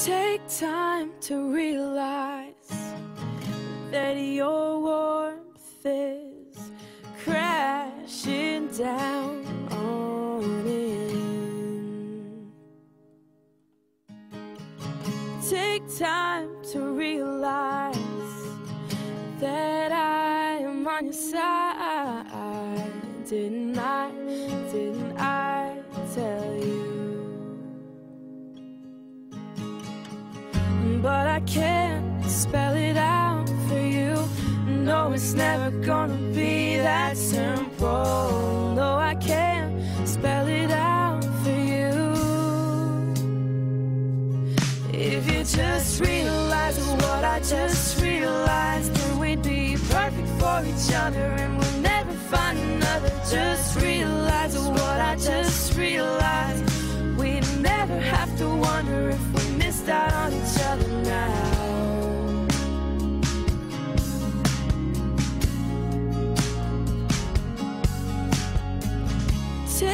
Take time to realize that your warmth is crashing down on in. Take time to realize that I am on your side. Didn't I? Didn't I but I can't spell it out for you. No, it's never gonna be that simple. No, I can't spell it out for you. If you just realize what I just realized, then we'd be perfect for each other and we'll never find another. Just realize what I just realized.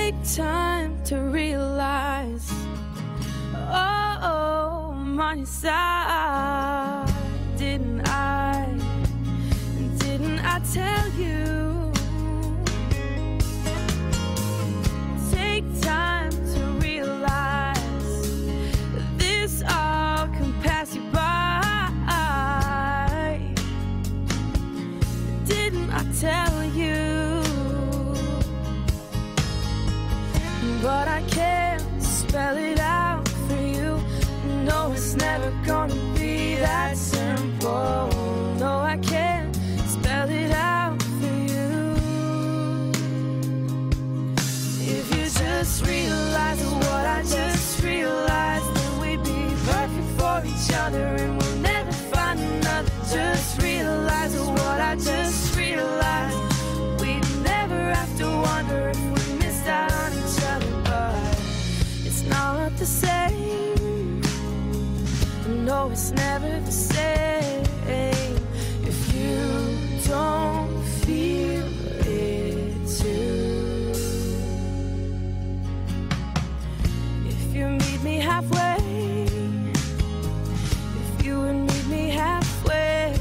Take time to realize, oh, I'm side. Didn't I? Didn't I tell you? But I can't spell it out for you. No, it's never gonna be that simple. No, I can't spell it out for you. If you just realize what I just realized, then we'd be perfect for each other It's never the same if you don't feel it too. If you meet me halfway, if you would meet me halfway,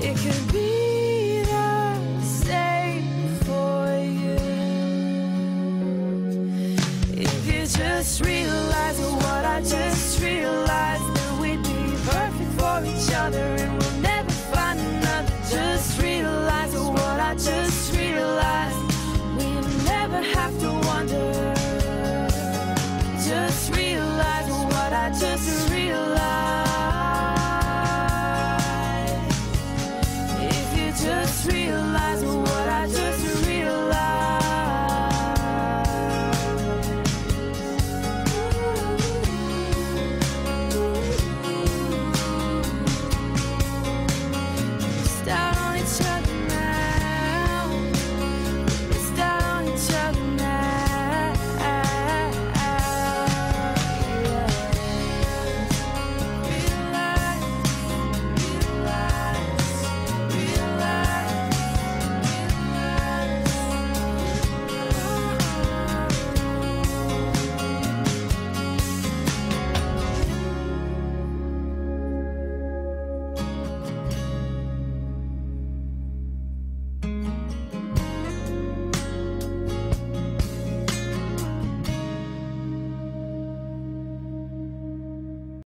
it could be the same for you. If you just realize alive.